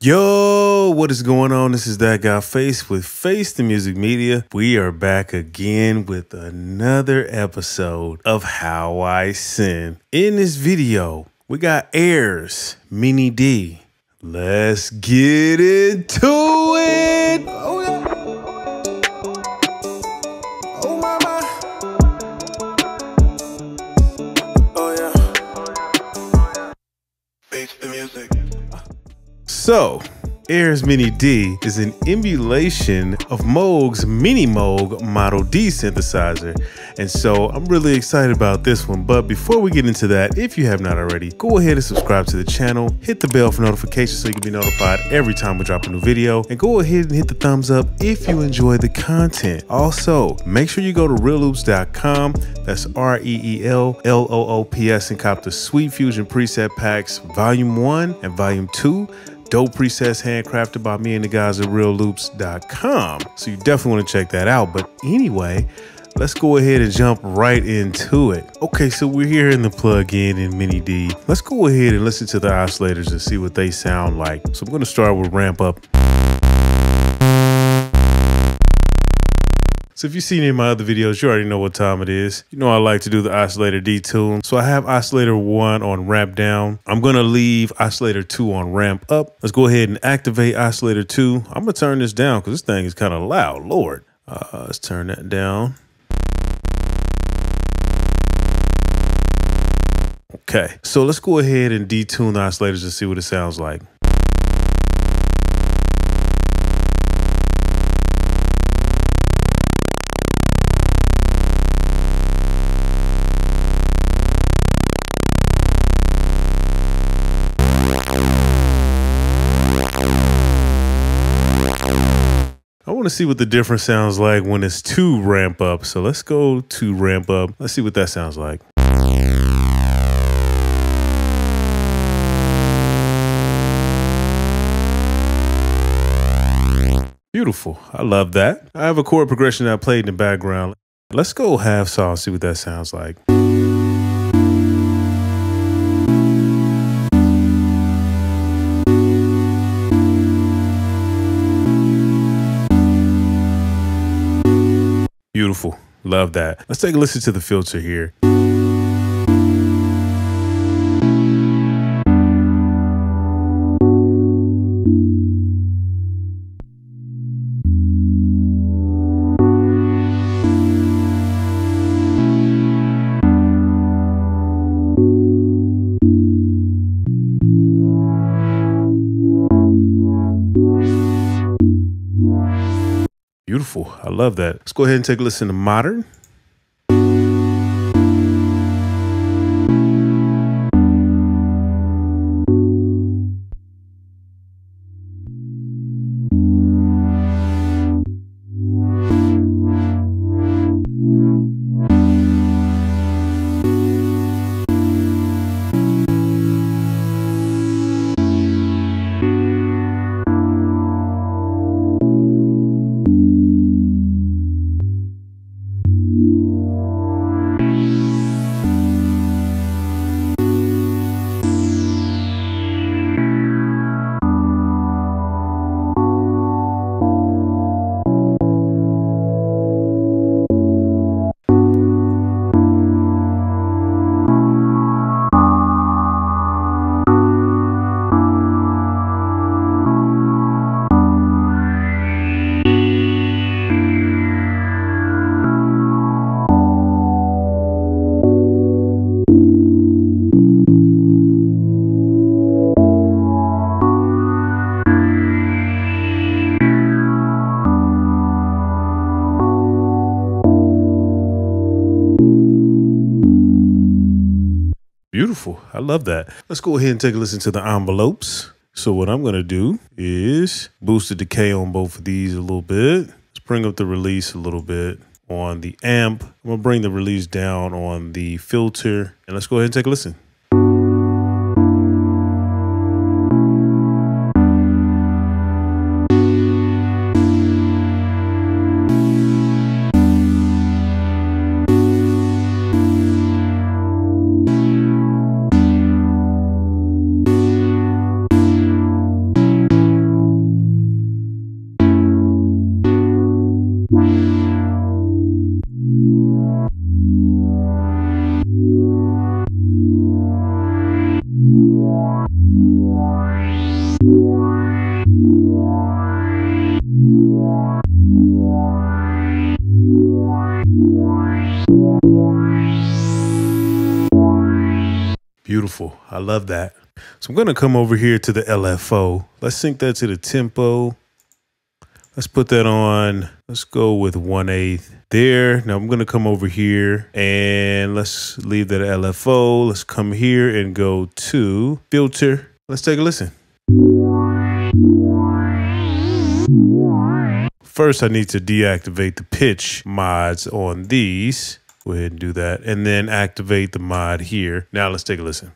Yo, what is going on? This is that guy Face with Face the Music Media. We are back again with another episode of How I Sin. In this video, we got AIR's Mini D. Let's get into it. Oh, So, AIR's Mini D is an emulation of Moog's Minimoog Model D synthesizer. And so I'm really excited about this one. But before we get into that, if you have not already, go ahead and subscribe to the channel, hit the bell for notifications so you can be notified every time we drop a new video, and go ahead and hit the thumbs up if you enjoy the content. Also, make sure you go to reelloops.com, that's R E E L L O O P S, and cop the Sweet Fusion preset packs, Volume 1 and Volume 2 dope presets handcrafted by me and the guys at reelloops.com. So you definitely want to check that out. But anyway, let's go ahead and jump right into it. Okay, so we're here in the plug-in in Mini D. Let's go ahead and listen to the oscillators and see what they sound like. So I'm going to start with ramp up. So if you've seen any of my other videos, you already know what time it is. You know I like to do the oscillator detune. So I have oscillator one on ramp down. I'm gonna leave oscillator two on ramp up. Let's go ahead and activate oscillator two. I'm gonna turn this down because this thing is kind of loud, Lord. Uh, let's turn that down. Okay, so let's go ahead and detune the oscillators and see what it sounds like. To see what the difference sounds like when it's two ramp up. So let's go to ramp up. Let's see what that sounds like. Beautiful. I love that. I have a chord progression that I played in the background. Let's go half saw and see what that sounds like. Beautiful. Love that. Let's take a listen to the filter here. Beautiful. I love that. Let's go ahead and take a listen to modern. Beautiful. I love that. Let's go ahead and take a listen to the envelopes. So what I'm going to do is boost the decay on both of these a little bit. Let's bring up the release a little bit on the amp. I'm going to bring the release down on the filter. And let's go ahead and take a listen. Beautiful. I love that. So I'm going to come over here to the LFO. Let's sync that to the tempo. Let's put that on. Let's go with 1 8 there. Now I'm going to come over here and let's leave that LFO. Let's come here and go to filter. Let's take a listen. First, I need to deactivate the pitch mods on these. Go ahead and do that. And then activate the mod here. Now let's take a listen.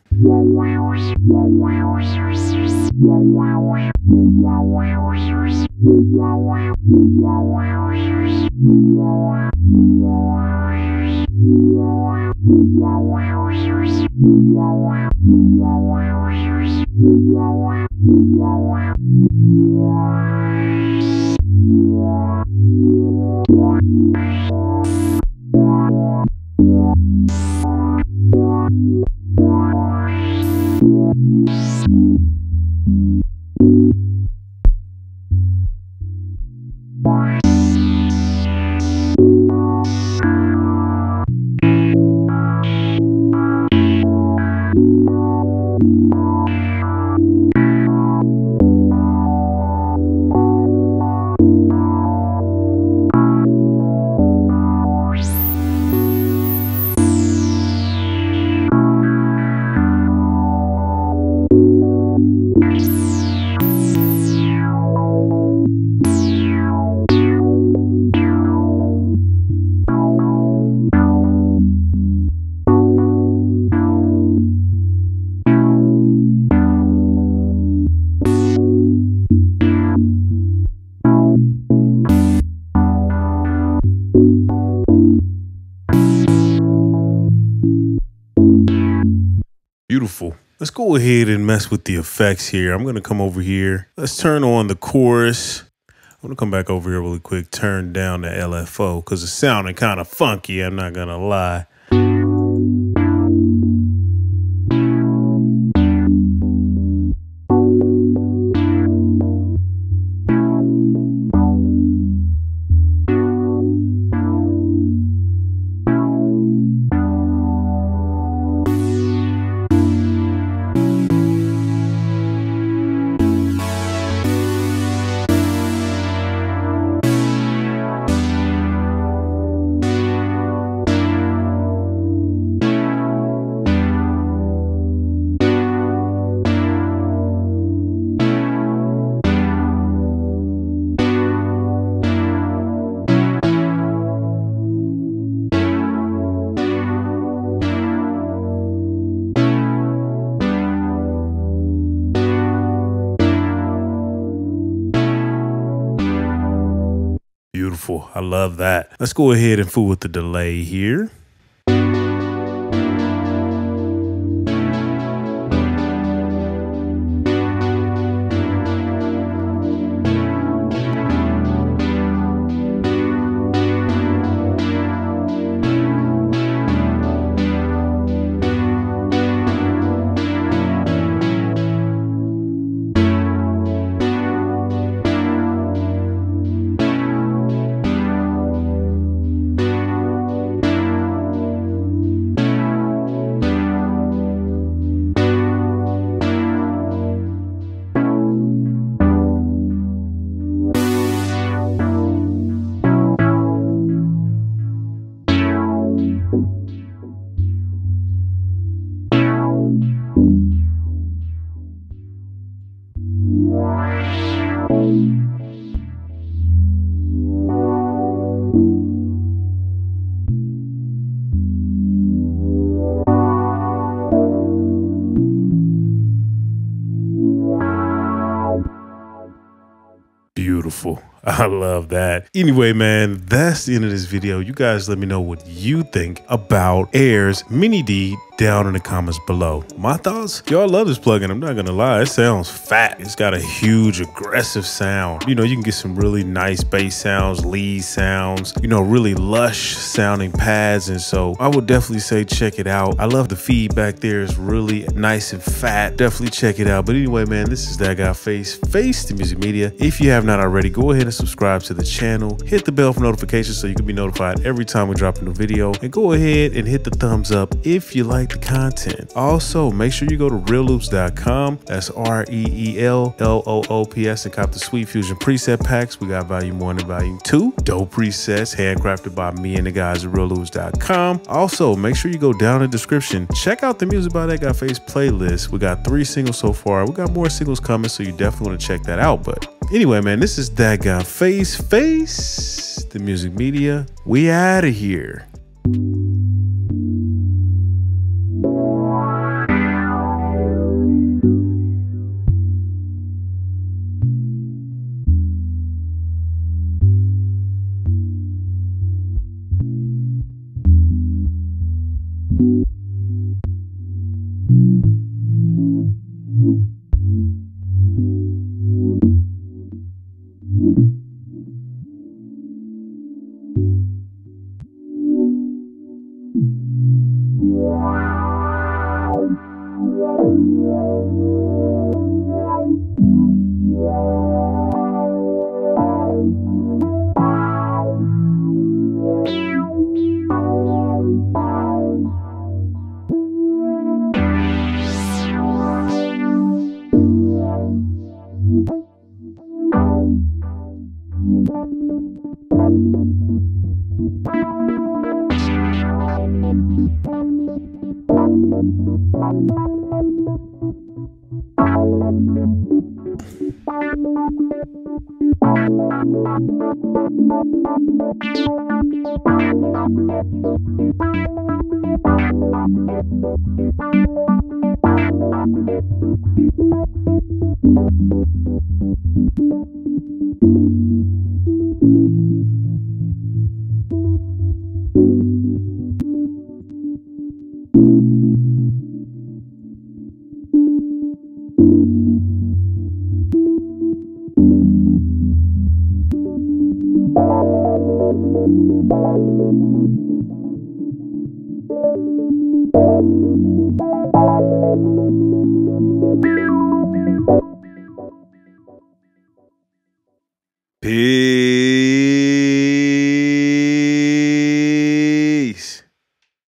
Go ahead and mess with the effects here. I'm going to come over here. Let's turn on the chorus. I'm going to come back over here really quick, turn down the LFO because it's sounding kind of funky. I'm not going to lie. Beautiful. I love that. Let's go ahead and fool with the delay here. Beautiful. I love that. Anyway, man, that's the end of this video. You guys let me know what you think about AIR's Mini D down in the comments below. My thoughts? Y'all love this plugin. I'm not gonna lie. It sounds fat. It's got a huge aggressive sound. You know, you can get some really nice bass sounds, lead sounds, you know, really lush sounding pads. And so I would definitely say check it out. I love the feedback there. It's really nice and fat. Definitely check it out. But anyway, man, this is that guy Face, Face to Music Media. If you have not already, go ahead and and subscribe to the channel. Hit the bell for notifications so you can be notified every time we drop a new video. And go ahead and hit the thumbs up if you like the content. Also, make sure you go to reelloops.com. That's R E E L L O O P S and cop the Sweet Fusion preset packs. We got volume one and volume two. Dope presets handcrafted by me and the guys at reelloops.com. Also, make sure you go down in the description. Check out the Music by That Guy Face playlist. We got three singles so far. We got more singles coming, so you definitely want to check that out. But anyway, man, this is That Guy Face Face, the music media. We out of here. Thank you.